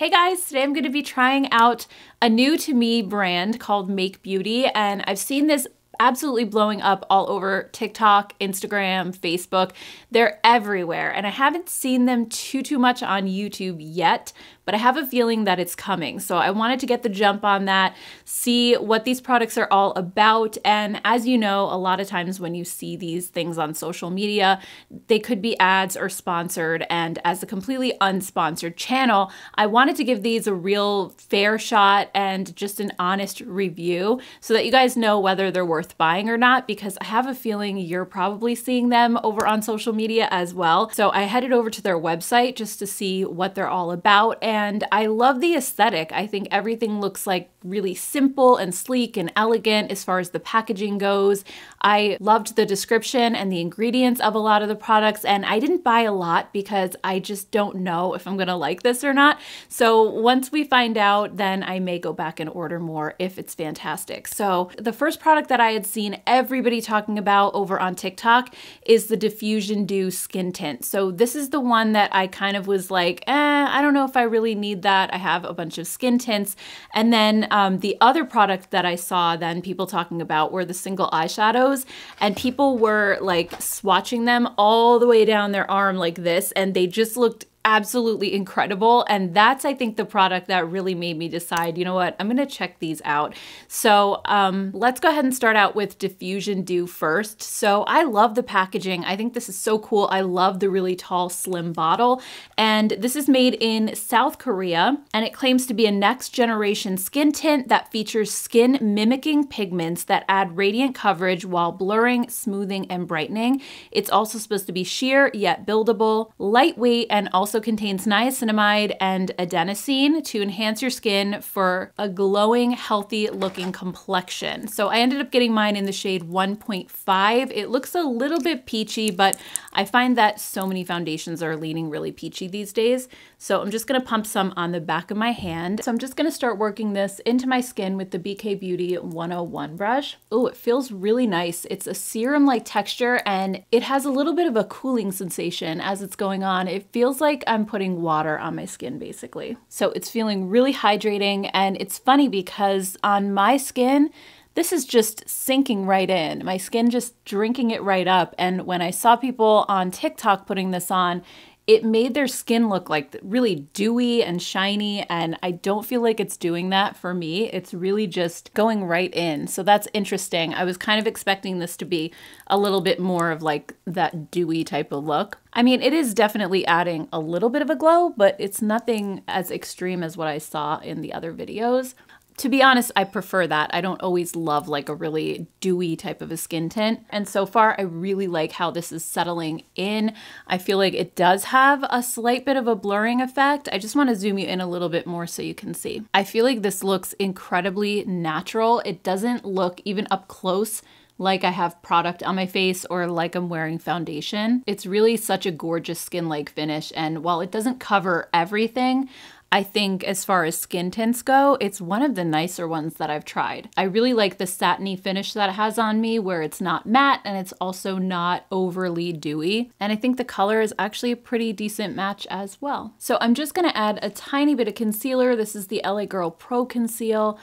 Hey guys, today I'm going to be trying out a new to me brand called Make Beauty and I've seen this absolutely blowing up all over TikTok, Instagram, Facebook. They're everywhere and I haven't seen them too too much on YouTube yet, but I have a feeling that it's coming. So I wanted to get the jump on that, see what these products are all about. And as you know, a lot of times when you see these things on social media, they could be ads or sponsored. And as a completely unsponsored channel, I wanted to give these a real fair shot and just an honest review so that you guys know whether they're worth buying or not, because I have a feeling you're probably seeing them over on social media as well. So I headed over to their website just to see what they're all about. And and I love the aesthetic. I think everything looks like really simple and sleek and elegant as far as the packaging goes. I loved the description and the ingredients of a lot of the products, and I didn't buy a lot because I just don't know if I'm gonna like this or not. So once we find out, then I may go back and order more if it's fantastic. So the first product that I had seen everybody talking about over on TikTok is the Diffusion Dew Skin Tint. So this is the one that I kind of was like, eh, I don't know if I really really need that. I have a bunch of skin tints. And then um, the other product that I saw then people talking about were the single eyeshadows. And people were like swatching them all the way down their arm like this. And they just looked absolutely incredible. And that's, I think, the product that really made me decide, you know what, I'm gonna check these out. So um, let's go ahead and start out with Diffusion Dew first. So I love the packaging. I think this is so cool. I love the really tall, slim bottle. And this is made in South Korea, and it claims to be a next generation skin tint that features skin mimicking pigments that add radiant coverage while blurring, smoothing, and brightening. It's also supposed to be sheer yet buildable, lightweight, and also also contains niacinamide and adenosine to enhance your skin for a glowing, healthy looking complexion. So I ended up getting mine in the shade 1.5. It looks a little bit peachy, but I find that so many foundations are leaning really peachy these days. So I'm just gonna pump some on the back of my hand. So I'm just gonna start working this into my skin with the BK Beauty 101 brush. Oh, it feels really nice. It's a serum-like texture and it has a little bit of a cooling sensation as it's going on. It feels like like I'm putting water on my skin basically. So it's feeling really hydrating and it's funny because on my skin, this is just sinking right in. My skin just drinking it right up. And when I saw people on TikTok putting this on, it made their skin look like really dewy and shiny and I don't feel like it's doing that for me. It's really just going right in. So that's interesting. I was kind of expecting this to be a little bit more of like that dewy type of look. I mean, it is definitely adding a little bit of a glow, but it's nothing as extreme as what I saw in the other videos to be honest, I prefer that. I don't always love like a really dewy type of a skin tint. And so far, I really like how this is settling in. I feel like it does have a slight bit of a blurring effect. I just want to zoom you in a little bit more so you can see. I feel like this looks incredibly natural. It doesn't look even up close like I have product on my face or like I'm wearing foundation. It's really such a gorgeous skin-like finish and while it doesn't cover everything, I think as far as skin tints go, it's one of the nicer ones that I've tried. I really like the satiny finish that it has on me where it's not matte and it's also not overly dewy. And I think the color is actually a pretty decent match as well. So I'm just gonna add a tiny bit of concealer. This is the LA Girl Pro Conceal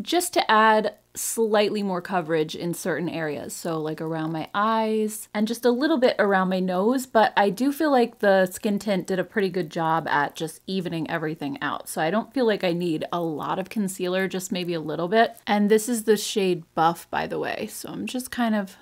just to add slightly more coverage in certain areas. So like around my eyes and just a little bit around my nose, but I do feel like the skin tint did a pretty good job at just evening everything out. So I don't feel like I need a lot of concealer, just maybe a little bit. And this is the shade Buff, by the way. So I'm just kind of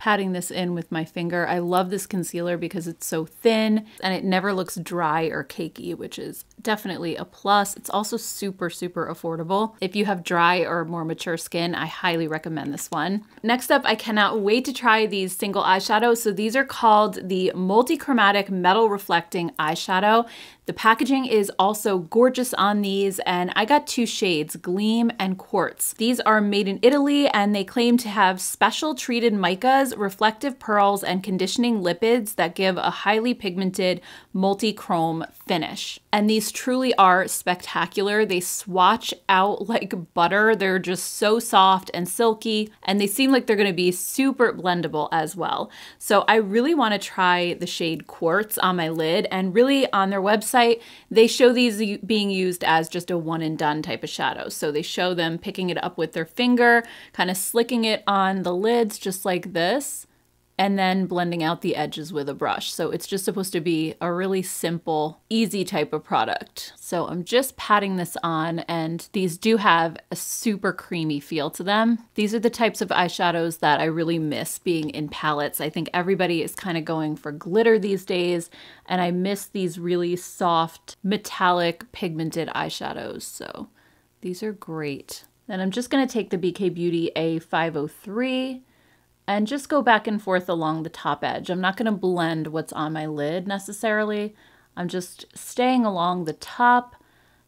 patting this in with my finger. I love this concealer because it's so thin and it never looks dry or cakey, which is definitely a plus. It's also super, super affordable. If you have dry or more mature skin, I highly recommend this one. Next up, I cannot wait to try these single eyeshadows. So these are called the Multi-Chromatic Metal Reflecting Eyeshadow. The packaging is also gorgeous on these and I got two shades, Gleam and Quartz. These are made in Italy and they claim to have special treated micas, reflective pearls, and conditioning lipids that give a highly pigmented multi-chrome finish. And these truly are spectacular. They swatch out like butter. They're just so soft and silky, and they seem like they're gonna be super blendable as well. So I really wanna try the shade Quartz on my lid, and really on their website, they show these being used as just a one and done type of shadow. So they show them picking it up with their finger, kind of slicking it on the lids just like this and then blending out the edges with a brush. So it's just supposed to be a really simple, easy type of product. So I'm just patting this on and these do have a super creamy feel to them. These are the types of eyeshadows that I really miss being in palettes. I think everybody is kind of going for glitter these days and I miss these really soft, metallic, pigmented eyeshadows. So these are great. Then I'm just gonna take the BK Beauty A503 and just go back and forth along the top edge. I'm not going to blend what's on my lid necessarily. I'm just staying along the top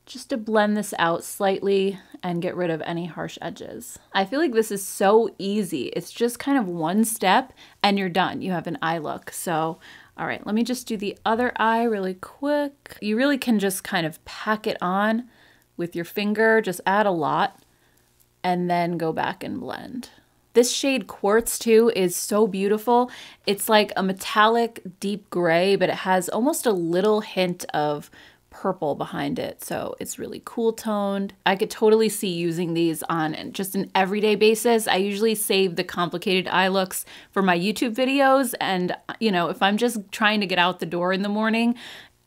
just to blend this out slightly and get rid of any harsh edges. I feel like this is so easy. It's just kind of one step and you're done. You have an eye look. So, all right, let me just do the other eye really quick. You really can just kind of pack it on with your finger, just add a lot, and then go back and blend. This shade Quartz too is so beautiful. It's like a metallic deep gray, but it has almost a little hint of purple behind it. So it's really cool toned. I could totally see using these on just an everyday basis. I usually save the complicated eye looks for my YouTube videos. And, you know, if I'm just trying to get out the door in the morning,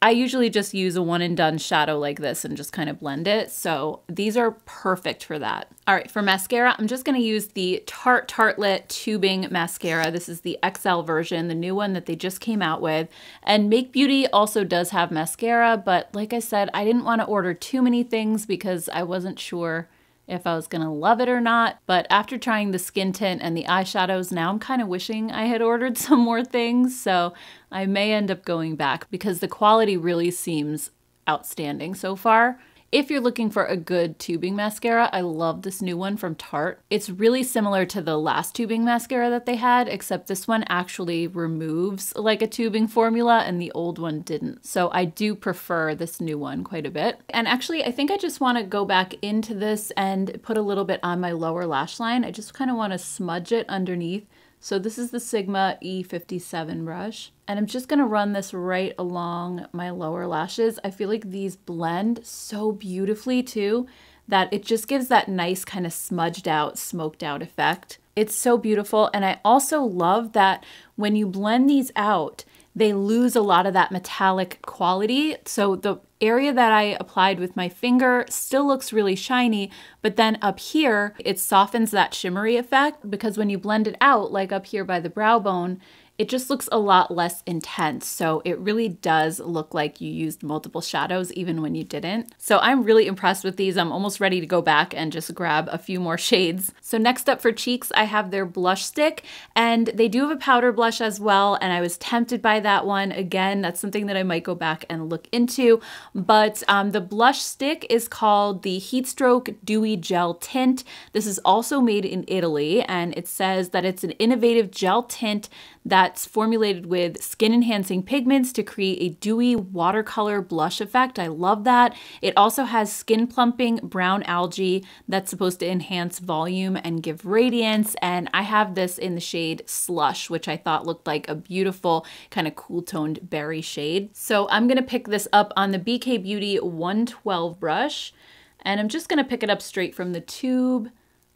I usually just use a one and done shadow like this and just kind of blend it. So these are perfect for that. All right, for mascara, I'm just gonna use the Tarte Tartelette Tubing Mascara. This is the XL version, the new one that they just came out with. And Make Beauty also does have mascara, but like I said, I didn't wanna order too many things because I wasn't sure if I was gonna love it or not. But after trying the skin tint and the eyeshadows, now I'm kind of wishing I had ordered some more things. So I may end up going back because the quality really seems outstanding so far. If you're looking for a good tubing mascara, I love this new one from Tarte. It's really similar to the last tubing mascara that they had, except this one actually removes like a tubing formula and the old one didn't. So I do prefer this new one quite a bit. And actually, I think I just want to go back into this and put a little bit on my lower lash line. I just kind of want to smudge it underneath so this is the Sigma E57 brush. And I'm just gonna run this right along my lower lashes. I feel like these blend so beautifully too, that it just gives that nice kind of smudged out, smoked out effect. It's so beautiful. And I also love that when you blend these out, they lose a lot of that metallic quality. So the area that I applied with my finger still looks really shiny, but then up here, it softens that shimmery effect because when you blend it out, like up here by the brow bone, it just looks a lot less intense. So it really does look like you used multiple shadows even when you didn't. So I'm really impressed with these. I'm almost ready to go back and just grab a few more shades. So next up for cheeks, I have their blush stick and they do have a powder blush as well. And I was tempted by that one. Again, that's something that I might go back and look into. But um, the blush stick is called the Heatstroke Dewy Gel Tint. This is also made in Italy and it says that it's an innovative gel tint that's formulated with skin enhancing pigments to create a dewy watercolor blush effect. I love that. It also has skin plumping brown algae that's supposed to enhance volume and give radiance. And I have this in the shade Slush, which I thought looked like a beautiful kind of cool toned berry shade. So I'm gonna pick this up on the BK Beauty 112 brush. And I'm just gonna pick it up straight from the tube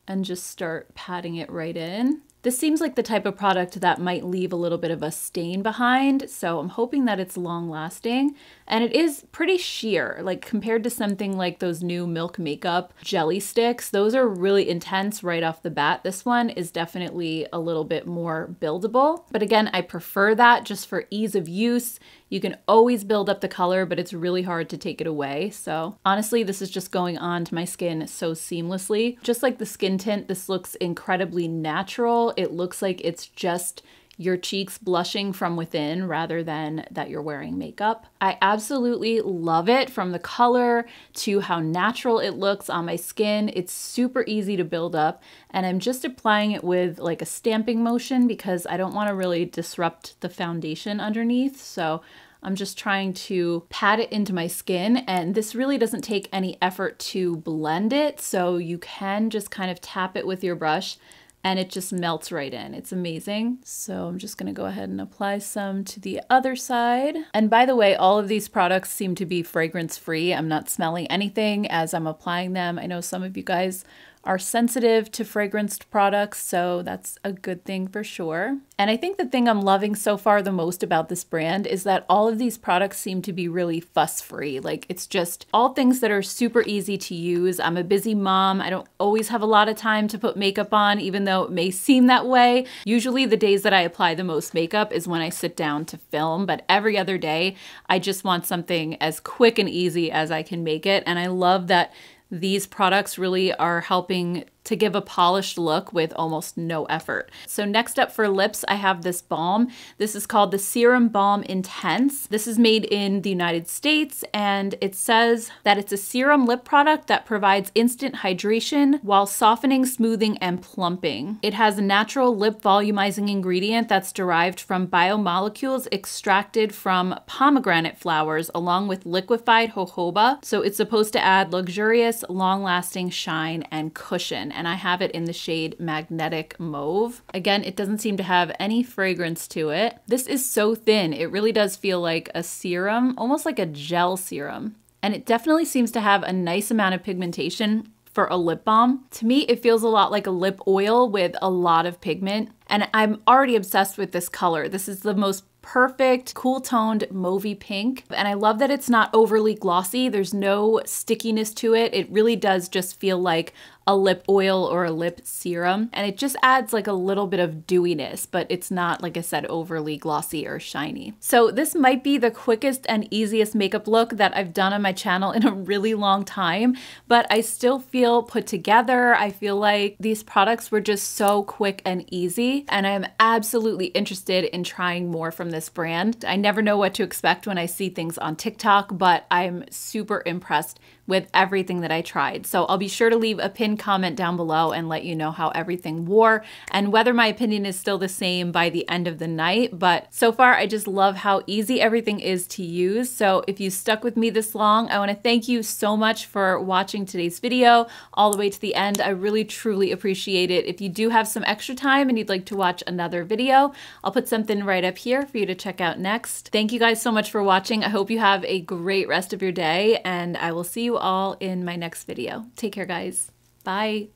and just start patting it right in. This seems like the type of product that might leave a little bit of a stain behind, so I'm hoping that it's long lasting. And it is pretty sheer, like compared to something like those new Milk Makeup jelly sticks. Those are really intense right off the bat. This one is definitely a little bit more buildable. But again, I prefer that just for ease of use. You can always build up the color, but it's really hard to take it away. So honestly, this is just going on to my skin so seamlessly. Just like the skin tint, this looks incredibly natural. It looks like it's just your cheeks blushing from within rather than that you're wearing makeup. I absolutely love it from the color to how natural it looks on my skin. It's super easy to build up and I'm just applying it with like a stamping motion because I don't want to really disrupt the foundation underneath. So I'm just trying to pat it into my skin and this really doesn't take any effort to blend it. So you can just kind of tap it with your brush and it just melts right in. It's amazing. So I'm just gonna go ahead and apply some to the other side. And by the way, all of these products seem to be fragrance free. I'm not smelling anything as I'm applying them. I know some of you guys are sensitive to fragranced products, so that's a good thing for sure. And I think the thing I'm loving so far the most about this brand is that all of these products seem to be really fuss free. Like it's just all things that are super easy to use. I'm a busy mom. I don't always have a lot of time to put makeup on, even though it may seem that way. Usually the days that I apply the most makeup is when I sit down to film, but every other day I just want something as quick and easy as I can make it. And I love that these products really are helping to give a polished look with almost no effort. So next up for lips, I have this balm. This is called the Serum Balm Intense. This is made in the United States and it says that it's a serum lip product that provides instant hydration while softening, smoothing, and plumping. It has a natural lip volumizing ingredient that's derived from biomolecules extracted from pomegranate flowers along with liquefied jojoba. So it's supposed to add luxurious, long-lasting shine and cushion and I have it in the shade Magnetic Mauve. Again, it doesn't seem to have any fragrance to it. This is so thin, it really does feel like a serum, almost like a gel serum. And it definitely seems to have a nice amount of pigmentation for a lip balm. To me, it feels a lot like a lip oil with a lot of pigment. And I'm already obsessed with this color. This is the most perfect cool toned mauvey pink. And I love that it's not overly glossy. There's no stickiness to it. It really does just feel like a lip oil or a lip serum. And it just adds like a little bit of dewiness, but it's not, like I said, overly glossy or shiny. So this might be the quickest and easiest makeup look that I've done on my channel in a really long time, but I still feel put together. I feel like these products were just so quick and easy, and I'm absolutely interested in trying more from this brand. I never know what to expect when I see things on TikTok, but I'm super impressed with everything that I tried. So I'll be sure to leave a pinned comment down below and let you know how everything wore and whether my opinion is still the same by the end of the night. But so far, I just love how easy everything is to use. So if you stuck with me this long, I wanna thank you so much for watching today's video all the way to the end. I really, truly appreciate it. If you do have some extra time and you'd like to watch another video, I'll put something right up here for you to check out next. Thank you guys so much for watching. I hope you have a great rest of your day and I will see you all in my next video. Take care, guys. Bye.